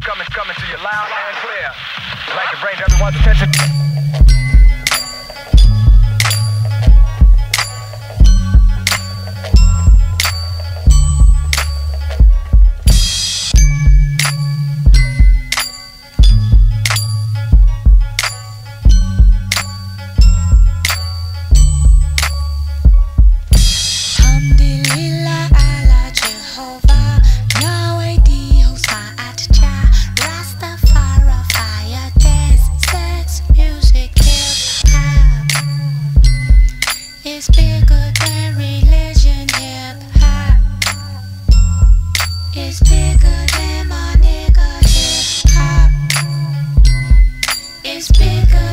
Coming, coming to you loud and clear. Like to bring everyone's attention. It's bigger than religion, hip hop. It's bigger than my nigga, hip hop. It's bigger.